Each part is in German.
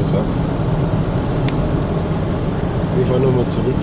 Also, Wir fahren nochmal zurück.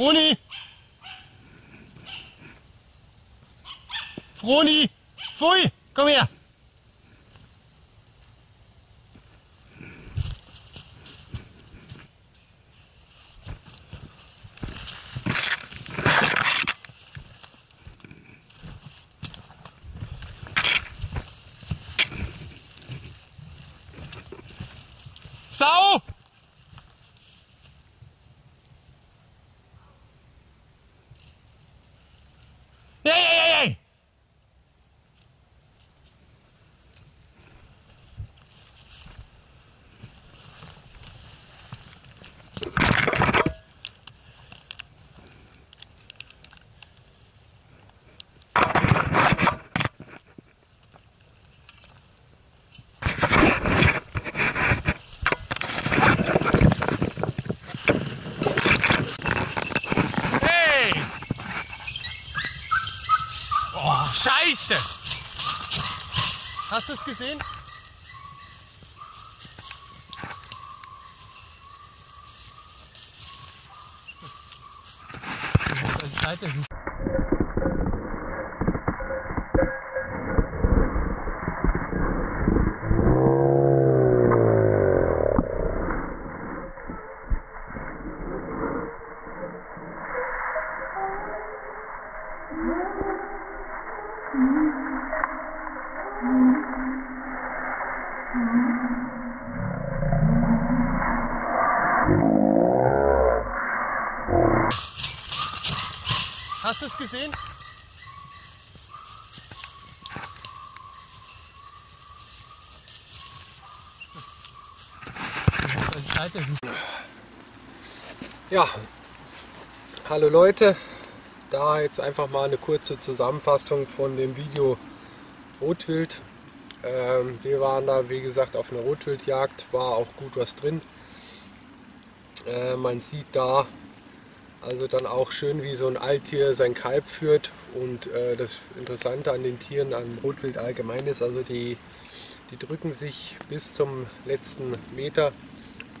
Froni! Froni! Pfui! Komm her! Sau! Hast du es gesehen? Seite Hast du es gesehen? Ja, hallo Leute, da jetzt einfach mal eine kurze Zusammenfassung von dem Video Rotwild. Ähm, wir waren da wie gesagt auf einer Rotwildjagd, war auch gut was drin. Äh, man sieht da also dann auch schön, wie so ein Alttier sein Kalb führt. Und äh, das Interessante an den Tieren, am Rotwild allgemein ist, also die, die drücken sich bis zum letzten Meter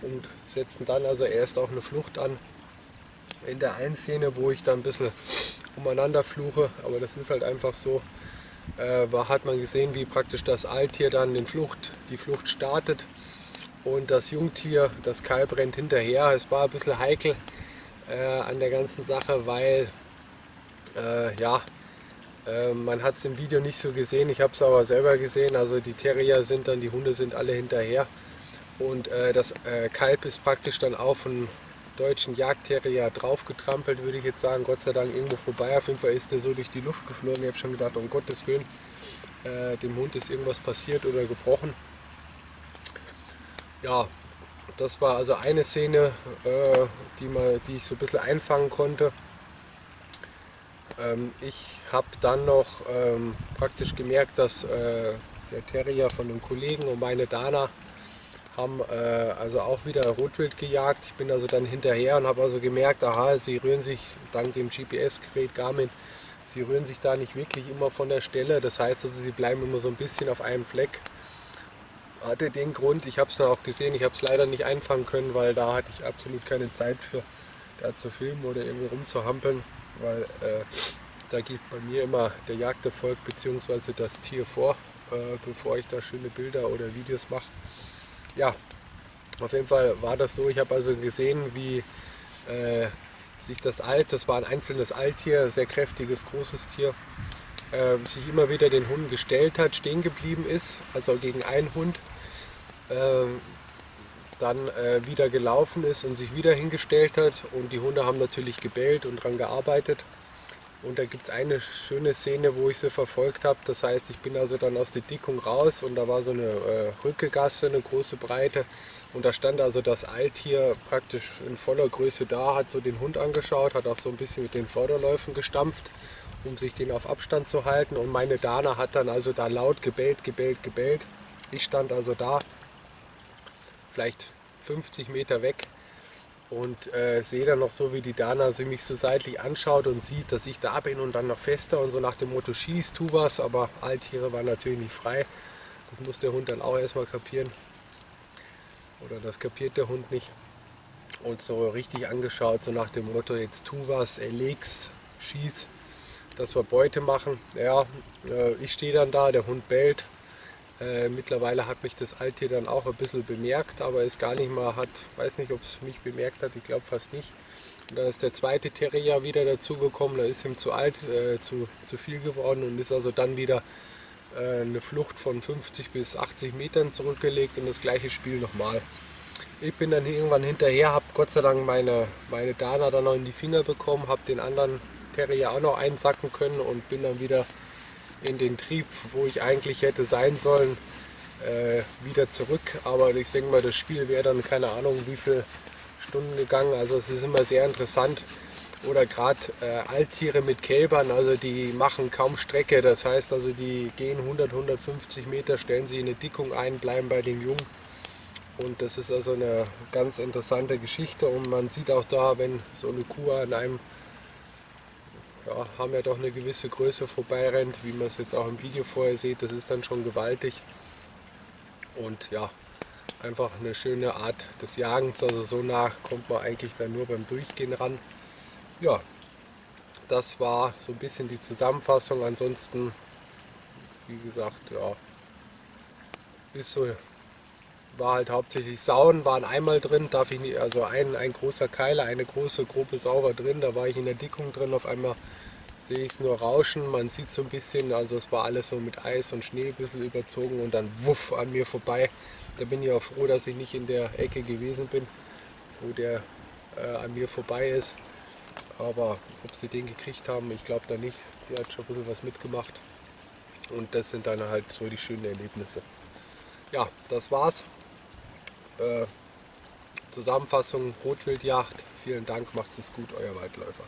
und setzen dann also erst auch eine Flucht an. In der einen Szene, wo ich dann ein bisschen umeinander fluche, aber das ist halt einfach so, äh, hat man gesehen, wie praktisch das Alttier dann den Flucht, die Flucht startet und das Jungtier, das Kalb rennt hinterher. Es war ein bisschen heikel äh, an der ganzen Sache, weil äh, ja, äh, man hat es im Video nicht so gesehen, ich habe es aber selber gesehen, also die Terrier sind dann, die Hunde sind alle hinterher und äh, das äh, Kalb ist praktisch dann auf einen deutschen Jagdterrier draufgetrampelt, würde ich jetzt sagen, Gott sei Dank irgendwo vorbei, auf jeden Fall ist der so durch die Luft geflogen, ich habe schon gedacht, um Gottes Willen, äh, dem Hund ist irgendwas passiert oder gebrochen. Ja, das war also eine Szene, äh, die, man, die ich so ein bisschen einfangen konnte. Ähm, ich habe dann noch ähm, praktisch gemerkt, dass äh, der Terrier von einem Kollegen und meine Dana haben äh, also auch wieder Rotwild gejagt. Ich bin also dann hinterher und habe also gemerkt, aha, sie rühren sich dank dem GPS-Gerät Garmin, sie rühren sich da nicht wirklich immer von der Stelle. Das heißt also, sie bleiben immer so ein bisschen auf einem Fleck hatte den Grund, ich habe es dann auch gesehen, ich habe es leider nicht einfangen können, weil da hatte ich absolut keine Zeit für, da zu filmen oder irgendwie rumzuhampeln, weil äh, da geht bei mir immer der Jagderfolg bzw. das Tier vor, äh, bevor ich da schöne Bilder oder Videos mache. Ja, auf jeden Fall war das so, ich habe also gesehen, wie äh, sich das Alt, das war ein einzelnes Alttier, sehr kräftiges, großes Tier, äh, sich immer wieder den Hunden gestellt hat, stehen geblieben ist, also gegen einen Hund, äh, dann äh, wieder gelaufen ist und sich wieder hingestellt hat und die Hunde haben natürlich gebellt und daran gearbeitet. Und da gibt es eine schöne Szene, wo ich sie verfolgt habe. Das heißt, ich bin also dann aus der Dickung raus und da war so eine äh, Rückegasse, eine große Breite. Und da stand also das Alttier praktisch in voller Größe da, hat so den Hund angeschaut, hat auch so ein bisschen mit den Vorderläufen gestampft um sich den auf Abstand zu halten. Und meine Dana hat dann also da laut gebellt, gebellt, gebellt. Ich stand also da, vielleicht 50 Meter weg und äh, sehe dann noch so, wie die Dana sie mich so seitlich anschaut und sieht, dass ich da bin und dann noch fester und so nach dem Motto schieß, tu was, aber Alttiere waren natürlich nicht frei. Das muss der Hund dann auch erstmal kapieren. Oder das kapiert der Hund nicht. und so richtig angeschaut, so nach dem Motto, jetzt tu was, erleg's, schieß, dass wir Beute machen. Ja, äh, ich stehe dann da, der Hund bellt. Äh, mittlerweile hat mich das Alttier dann auch ein bisschen bemerkt, aber es gar nicht mal hat, weiß nicht, ob es mich bemerkt hat, ich glaube fast nicht. Und dann ist der zweite Terrier wieder dazugekommen, da ist ihm zu alt, äh, zu, zu viel geworden und ist also dann wieder äh, eine Flucht von 50 bis 80 Metern zurückgelegt und das gleiche Spiel nochmal. Ich bin dann irgendwann hinterher, habe Gott sei Dank meine, meine Dana dann noch in die Finger bekommen, habe den anderen Noch einsacken können und bin dann wieder in den Trieb, wo ich eigentlich hätte sein sollen, äh, wieder zurück. Aber ich denke mal, das Spiel wäre dann keine Ahnung wie viele Stunden gegangen. Also es ist immer sehr interessant. Oder gerade äh, Alttiere mit Kälbern, also die machen kaum Strecke. Das heißt also, die gehen 100, 150 Meter, stellen sich in eine Dickung ein, bleiben bei den Jungen. Und das ist also eine ganz interessante Geschichte. Und man sieht auch da, wenn so eine Kuh an einem ja, haben ja doch eine gewisse Größe vorbeirennt, wie man es jetzt auch im Video vorher sieht, das ist dann schon gewaltig. Und ja, einfach eine schöne Art des Jagens, also so nach kommt man eigentlich dann nur beim Durchgehen ran. Ja, das war so ein bisschen die Zusammenfassung, ansonsten, wie gesagt, ja, ist so, war halt hauptsächlich Sauen, waren einmal drin, darf ich nicht, also ein, ein großer Keiler, eine große grobe Sauber drin, da war ich in der Dickung drin, auf einmal sehe ich es nur rauschen, man sieht so ein bisschen, also es war alles so mit Eis und Schnee ein bisschen überzogen und dann wuff an mir vorbei. Da bin ich auch froh, dass ich nicht in der Ecke gewesen bin, wo der äh, an mir vorbei ist. Aber ob sie den gekriegt haben, ich glaube da nicht. Die hat schon ein bisschen was mitgemacht. Und das sind dann halt so die schönen Erlebnisse. Ja, das war's. Äh, Zusammenfassung Rotwildjagd. Vielen Dank, macht es gut, euer Waldläufer.